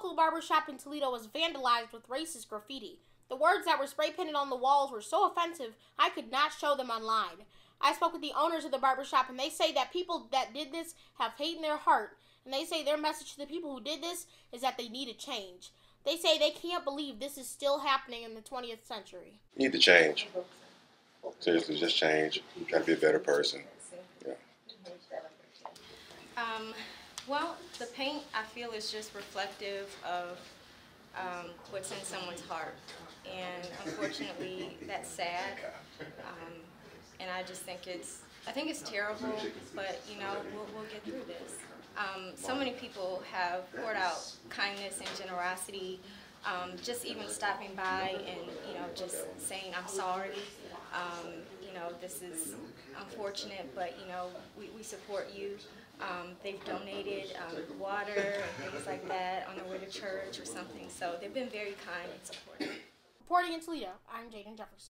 local barbershop in Toledo was vandalized with racist graffiti. The words that were spray painted on the walls were so offensive, I could not show them online. I spoke with the owners of the barbershop, and they say that people that did this have hate in their heart, and they say their message to the people who did this is that they need a change. They say they can't believe this is still happening in the 20th century. Need to change. Seriously, just change. You Gotta be a better person. Yeah. Um, well, the paint I feel is just reflective of um, what's in someone's heart, and unfortunately, that's sad. Um, and I just think it's I think it's terrible, but you know we'll, we'll get through this. Um, so many people have poured out kindness and generosity, um, just even stopping by and you know just saying I'm sorry. Um, you know this is unfortunate, but you know we, we support you. Um, they've donated um, water and things like that on their way to church or something. So they've been very kind and supportive. Reporting in Toledo, I'm Jaden Jefferson.